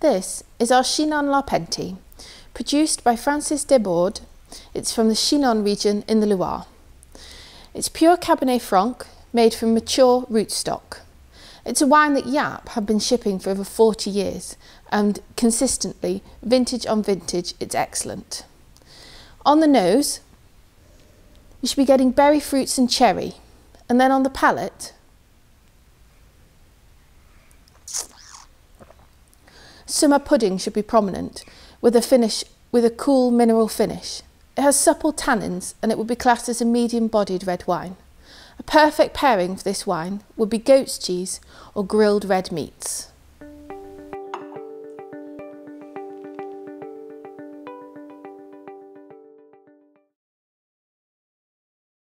This is our Chinon l'Arpenty, produced by Francis Desbourdes. It's from the Chinon region in the Loire. It's pure Cabernet Franc made from mature rootstock. It's a wine that Yapp have been shipping for over 40 years and consistently, vintage on vintage, it's excellent. On the nose, you should be getting berry fruits and cherry. And then on the palate, summer pudding should be prominent with a finish with a cool mineral finish. It has supple tannins and it would be classed as a medium-bodied red wine. A perfect pairing for this wine would be goat's cheese or grilled red meats.